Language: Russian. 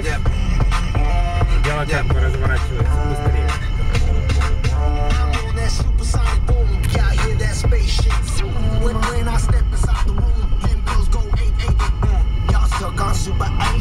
здесь. Дело как бы разворачивается быстрее. When I step inside the room, them girls go 8 8 Y'all suck on super 8